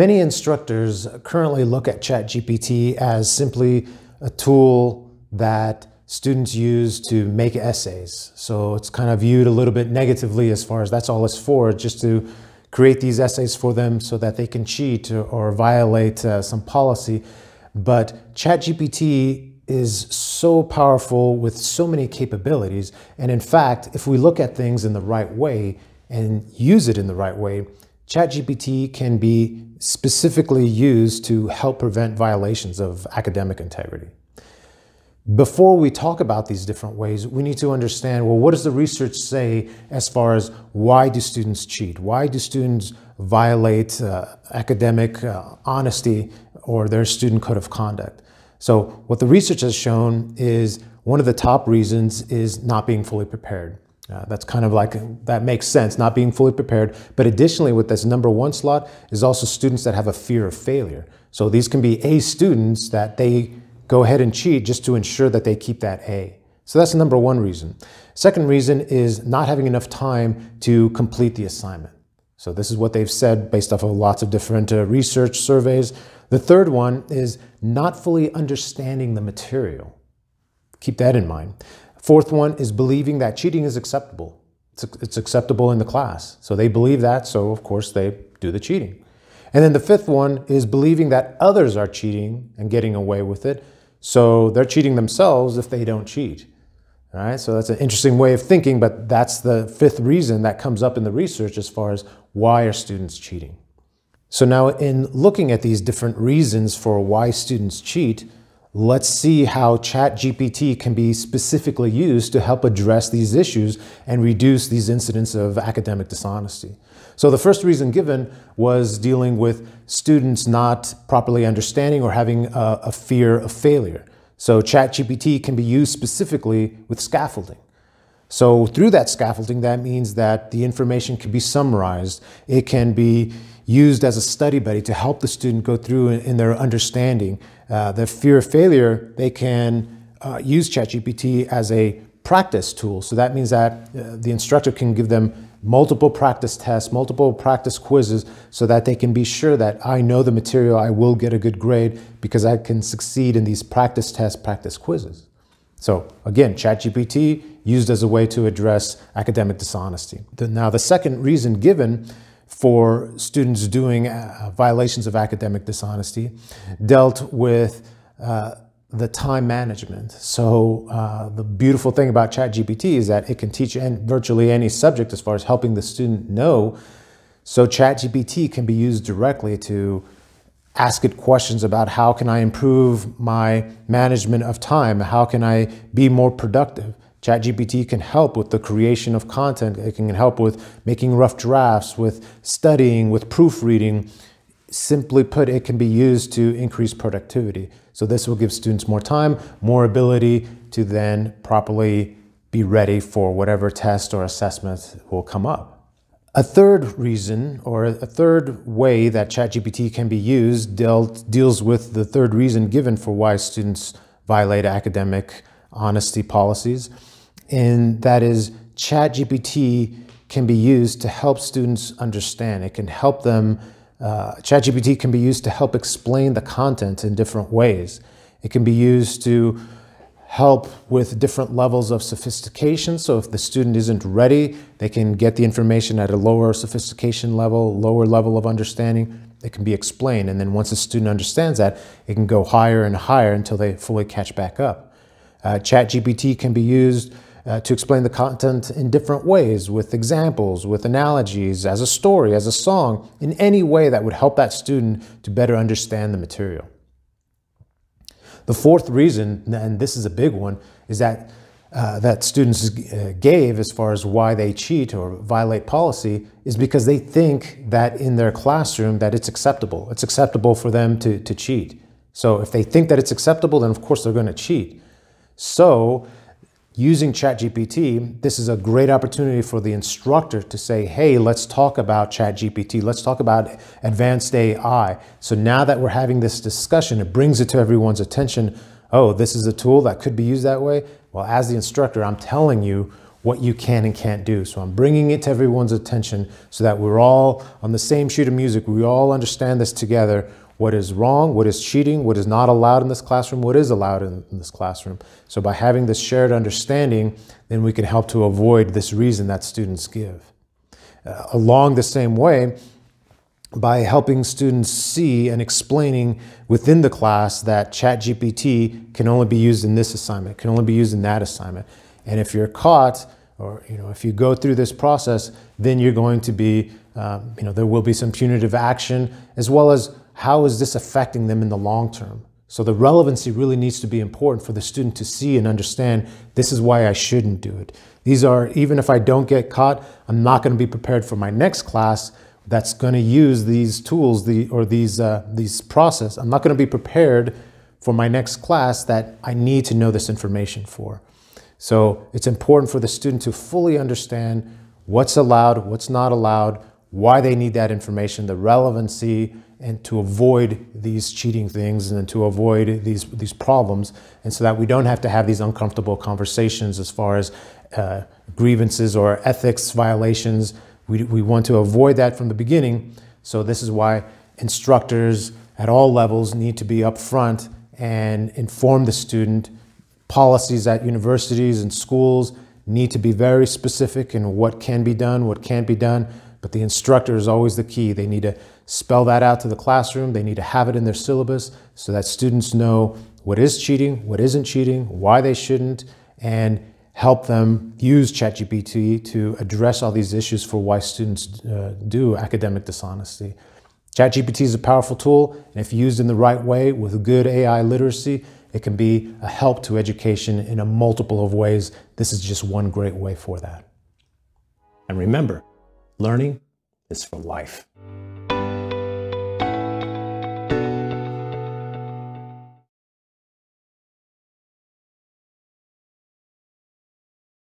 Many instructors currently look at ChatGPT as simply a tool that students use to make essays. So it's kind of viewed a little bit negatively as far as that's all it's for, just to create these essays for them so that they can cheat or, or violate uh, some policy. But ChatGPT is so powerful with so many capabilities. And in fact, if we look at things in the right way and use it in the right way, ChatGPT can be specifically used to help prevent violations of academic integrity. Before we talk about these different ways, we need to understand, well, what does the research say as far as why do students cheat? Why do students violate uh, academic uh, honesty or their student code of conduct? So what the research has shown is one of the top reasons is not being fully prepared. Uh, that's kind of like, that makes sense, not being fully prepared. But additionally, with this number one slot is also students that have a fear of failure. So these can be A students that they go ahead and cheat just to ensure that they keep that A. So that's the number one reason. Second reason is not having enough time to complete the assignment. So this is what they've said based off of lots of different uh, research surveys. The third one is not fully understanding the material. Keep that in mind. Fourth one is believing that cheating is acceptable. It's, it's acceptable in the class. So they believe that, so of course they do the cheating. And then the fifth one is believing that others are cheating and getting away with it. So they're cheating themselves if they don't cheat. All right, so that's an interesting way of thinking, but that's the fifth reason that comes up in the research as far as why are students cheating. So now in looking at these different reasons for why students cheat, let's see how ChatGPT can be specifically used to help address these issues and reduce these incidents of academic dishonesty. So the first reason given was dealing with students not properly understanding or having a, a fear of failure. So ChatGPT can be used specifically with scaffolding. So through that scaffolding, that means that the information can be summarized. It can be used as a study buddy to help the student go through in, their understanding. Uh, the fear of failure, they can uh, use ChatGPT as a practice tool. So that means that uh, the instructor can give them multiple practice tests, multiple practice quizzes, so that they can be sure that I know the material, I will get a good grade because I can succeed in these practice tests, practice quizzes. So again, ChatGPT used as a way to address academic dishonesty. Now, the second reason given for students doing uh, violations of academic dishonesty dealt with uh, the time management. So uh, the beautiful thing about ChatGPT is that it can teach and virtually any subject as far as helping the student know. So ChatGPT can be used directly to ask it questions about how can I improve my management of time? How can I be more productive? ChatGPT can help with the creation of content. It can help with making rough drafts, with studying, with proofreading. Simply put, it can be used to increase productivity. So this will give students more time, more ability to then properly be ready for whatever test or assessment will come up. A third reason, or a third way that ChatGPT can be used dealt, deals with the third reason given for why students violate academic honesty policies, and that is ChatGPT can be used to help students understand. It can help them, uh, ChatGPT can be used to help explain the content in different ways. It can be used to help with different levels of sophistication. So if the student isn't ready, they can get the information at a lower sophistication level, lower level of understanding. It can be explained. And then once the student understands that, it can go higher and higher until they fully catch back up. Uh, ChatGPT can be used uh, to explain the content in different ways with examples, with analogies, as a story, as a song, in any way that would help that student to better understand the material. The fourth reason, and this is a big one, is that uh, that students uh, gave as far as why they cheat or violate policy is because they think that in their classroom that it's acceptable. It's acceptable for them to, to cheat. So if they think that it's acceptable, then of course they're going to cheat. So using ChatGPT, this is a great opportunity for the instructor to say, hey, let's talk about ChatGPT. Let's talk about advanced AI. So now that we're having this discussion, it brings it to everyone's attention. Oh, this is a tool that could be used that way. Well, as the instructor, I'm telling you what you can and can't do. So I'm bringing it to everyone's attention so that we're all on the same sheet of music. We all understand this together. What is wrong, what is cheating, what is not allowed in this classroom, what is allowed in, in this classroom. So by having this shared understanding, then we can help to avoid this reason that students give. Uh, along the same way, by helping students see and explaining within the class that ChatGPT can only be used in this assignment, can only be used in that assignment. And if you're caught, or you know, if you go through this process, then you're going to be, um, you know, there will be some punitive action, as well as how is this affecting them in the long term. So the relevancy really needs to be important for the student to see and understand this is why I shouldn't do it. These are, even if I don't get caught, I'm not going to be prepared for my next class that's going to use these tools the, or these, uh, these process. I'm not going to be prepared for my next class that I need to know this information for. So it's important for the student to fully understand what's allowed, what's not allowed, why they need that information, the relevancy, and to avoid these cheating things and to avoid these, these problems, and so that we don't have to have these uncomfortable conversations as far as uh, grievances or ethics violations we, we want to avoid that from the beginning. So this is why instructors at all levels need to be upfront and inform the student. Policies at universities and schools need to be very specific in what can be done, what can't be done. But the instructor is always the key. They need to spell that out to the classroom. They need to have it in their syllabus so that students know what is cheating, what isn't cheating, why they shouldn't, and help them use ChatGPT to address all these issues for why students uh, do academic dishonesty. ChatGPT is a powerful tool, and if used in the right way with good AI literacy, it can be a help to education in a multiple of ways. This is just one great way for that. And remember, learning is for life.